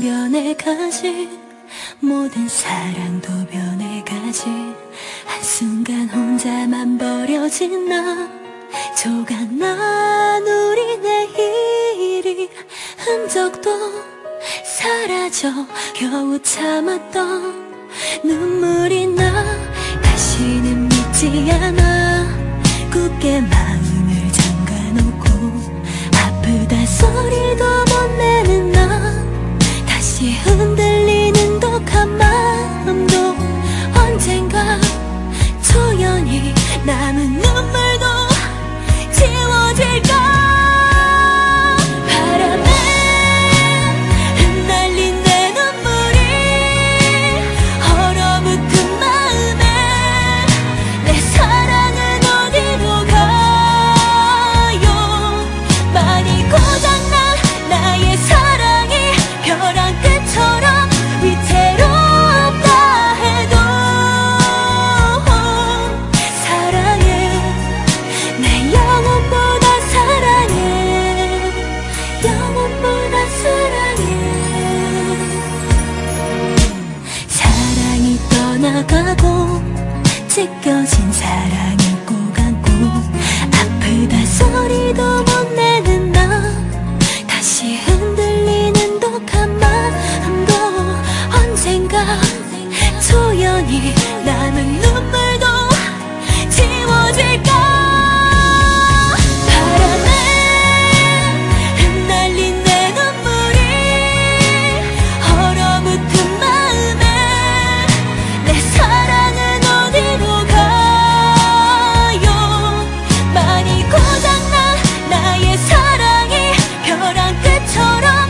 변해가지. 모든 사랑도 변해가지. 한순간 혼자만 버려진 나. 조각난 우리 내일이 흔적도 사라져. 겨우 참았던 눈물이 나. 다시는 믿지 않아 take off. 지켜진 사람. 것처럼